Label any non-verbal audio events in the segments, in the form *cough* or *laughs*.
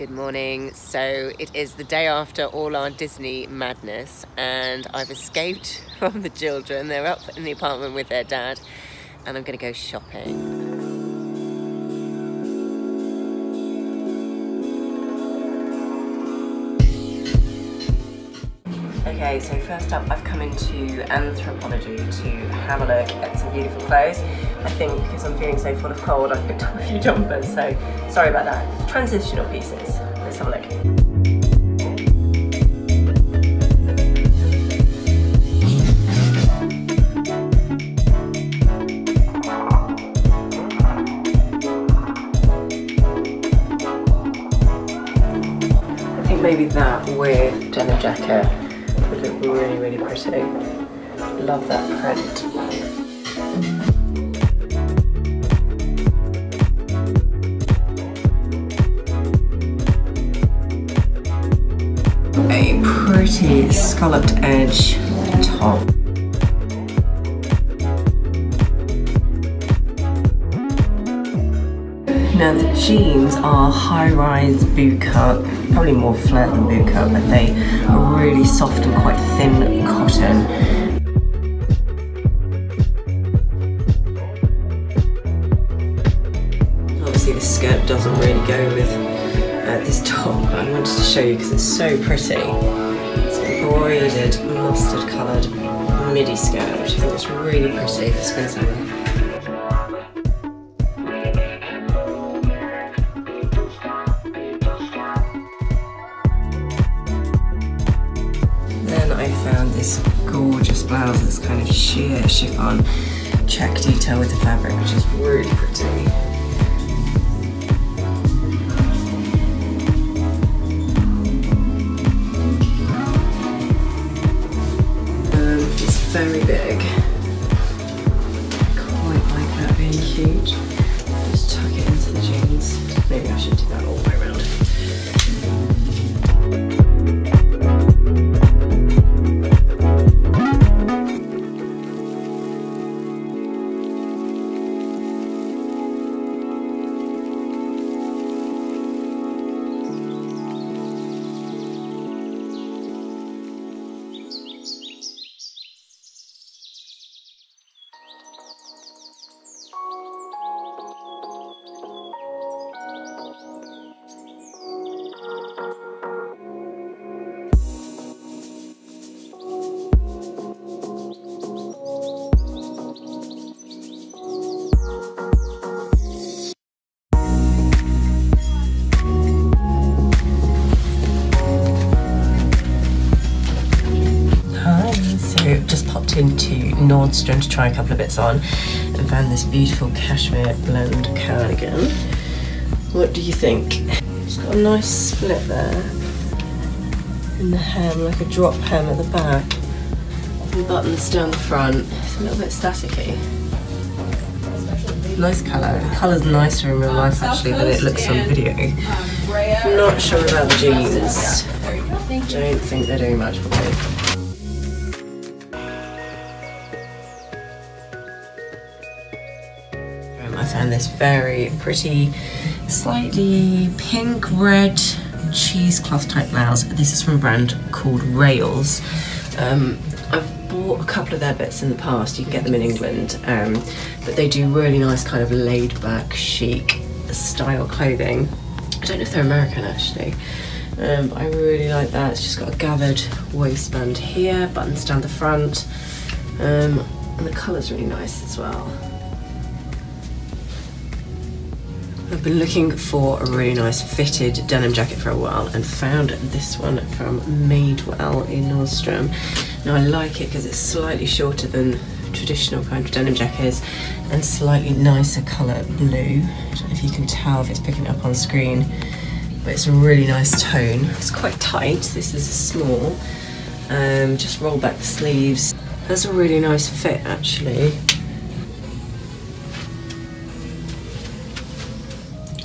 Good morning. So it is the day after all our Disney madness, and I've escaped *laughs* from the children. They're up in the apartment with their dad, and I'm going to go shopping. Okay, so first up I've come into Anthropologie to have a look at some beautiful clothes. I think because I'm feeling so full of cold I've picked up a few jumpers, so sorry about that. Transitional pieces. Let's have a look. Would look really, really pretty. Love that print. A pretty scalloped edge jeans are high-rise boot cut, probably more flat than boot cut, but they are really soft and quite thin cotton. Obviously the skirt doesn't really go with uh, this top, but I wanted to show you because it's so pretty. It's embroidered mustard coloured midi skirt, which I think is really pretty for spring summer. Chiffon check detail with the fabric, which is really pretty. Um, it's very big. Quite like that being huge. Just tuck it into the jeans. Maybe I should do that all the way into Nordstrom to try a couple of bits on and found this beautiful cashmere blend cardigan. What do you think? It's got a nice split there in the hem, like a drop hem at the back. And buttons down the front. It's a little bit staticky. Nice colour. The colour's nicer in real life actually than it looks on video. I'm Not sure about the jeans. Don't think they're doing much for me. Found this very pretty, slightly pink red cheesecloth type blouse. This is from a brand called Rails. Um, I've bought a couple of their bits in the past. You can get them in England, um, but they do really nice kind of laid back chic style clothing. I don't know if they're American actually. Um, but I really like that. It's just got a gathered waistband here, buttons down the front, um, and the colour's really nice as well. I've been looking for a really nice fitted denim jacket for a while and found this one from Madewell in Nordstrom. Now I like it because it's slightly shorter than traditional kind of denim jackets and slightly nicer colour blue. I don't know if you can tell if it's picking it up on screen, but it's a really nice tone. It's quite tight, this is a small. Um, just roll back the sleeves. That's a really nice fit actually.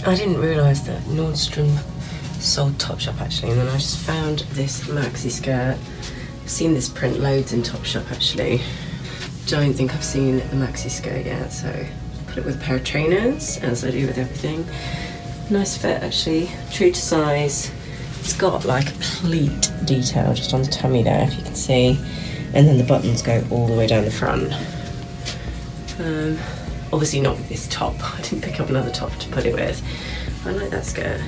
I didn't realise that Nordstrom sold Topshop actually, and then I just found this maxi skirt. I've seen this print loads in Topshop actually. Don't think I've seen the maxi skirt yet, so put it with a pair of trainers, as I do with everything. Nice fit actually, true to size. It's got like pleat detail just on the tummy there, if you can see. And then the buttons go all the way down the front. Um, obviously not with this top. *laughs* I didn't pick up another top to put it with. I like that skirt.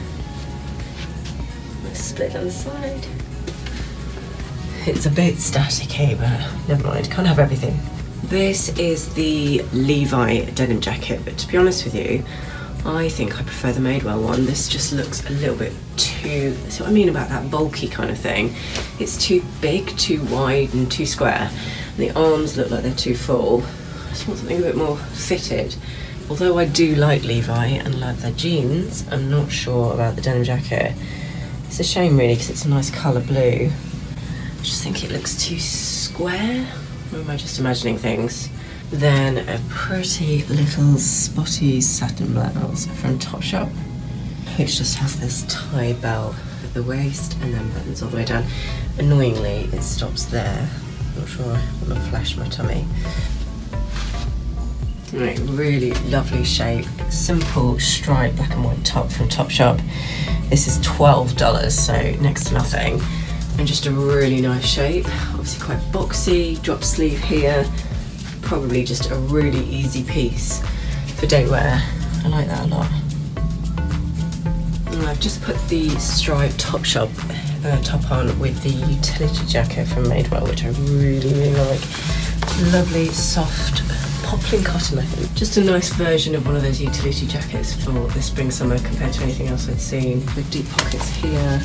Split down the side. It's a bit staticky, but never mind. Can't have everything. This is the Levi denim jacket, but to be honest with you, I think I prefer the Madewell one. This just looks a little bit too, so what I mean about that bulky kind of thing. It's too big, too wide and too square. And the arms look like they're too full. Just want something a bit more fitted. Although I do like Levi and like their jeans, I'm not sure about the denim jacket. It's a shame really because it's a nice colour blue. I just think it looks too square. Or am I just imagining things? Then a pretty little spotty satin blouse from Topshop, which just has this tie belt at the waist and then buttons all the way down. Annoyingly, it stops there. Not sure I want to flash my tummy. Really lovely shape. Simple striped black and white top from Topshop. This is $12, so next to nothing. And just a really nice shape. Obviously quite boxy, drop sleeve here. Probably just a really easy piece for day wear. I like that a lot. And I've just put the striped Topshop uh, top on with the utility jacket from Madewell, which I really, really like. Lovely, soft, poplin cotton, I think. Just a nice version of one of those utility jackets for the spring summer compared to anything else I'd seen. With deep pockets here.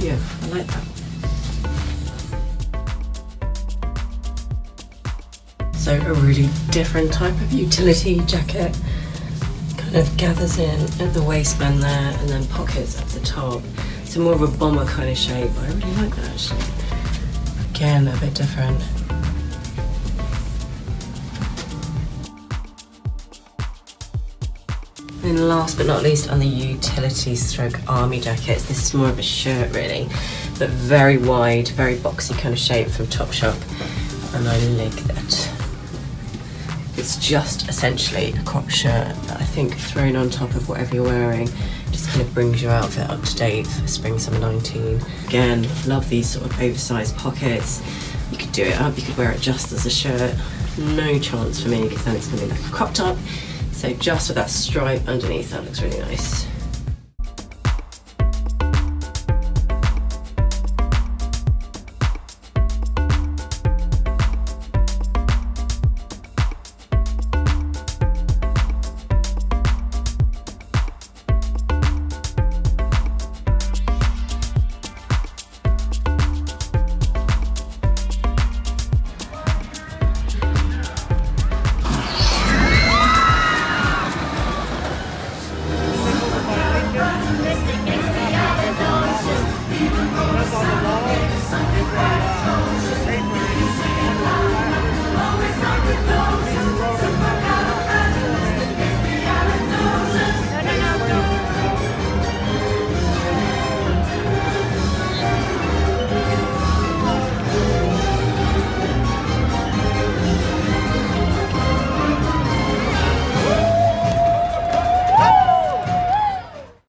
Yeah, I like that. So a really different type of utility jacket. Kind of gathers in at the waistband there and then pockets at the top. So more of a bomber kind of shape. I really like that actually. Again, a bit different. And last but not least on the utility stroke army jackets, this is more of a shirt really, but very wide, very boxy kind of shape from Topshop. And I like that. It's just essentially a crop shirt that I think thrown on top of whatever you're wearing just kind of brings your outfit up to date for spring summer 19. Again, love these sort of oversized pockets. You could do it up, you could wear it just as a shirt. No chance for me because then it's to be like a crop top. So just with that stripe underneath, that looks really nice.